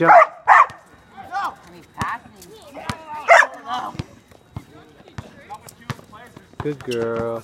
Jump. Good girl.